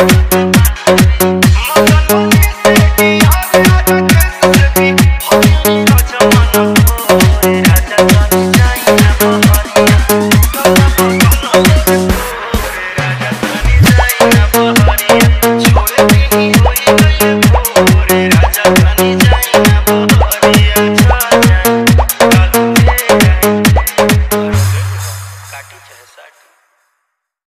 ¡Gracias!